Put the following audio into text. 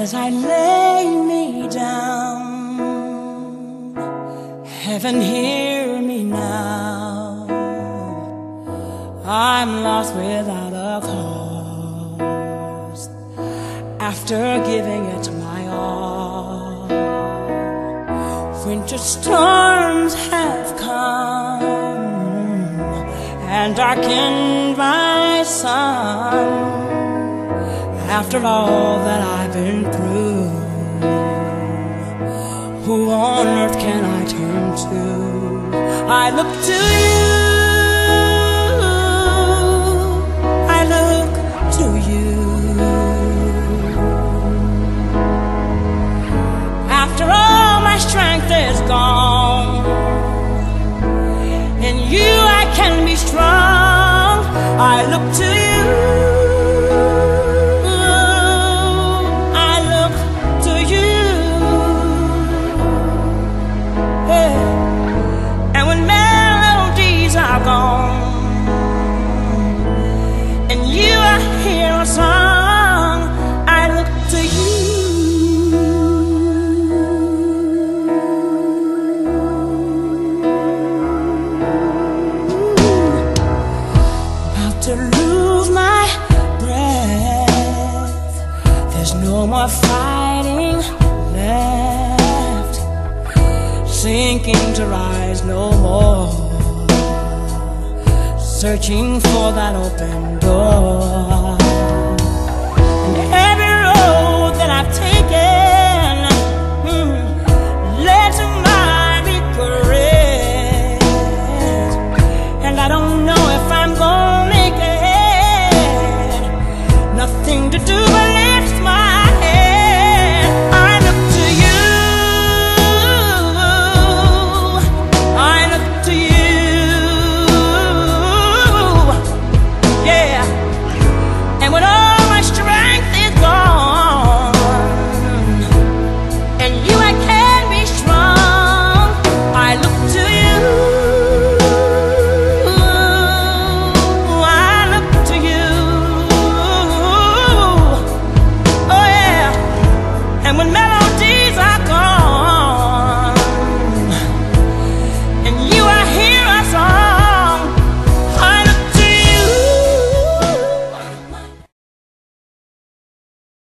as I lay me down. Heaven, hear me now. I'm lost without a cause after giving it my all. Winter storms have come and darkened my sun. After all that I've been through, who on earth can I turn to? I look to you. I look to you. After all my strength is gone, in you I can be strong. I look to you. To lose my breath. There's no more fighting left. Sinking to rise no more. Searching for that open door.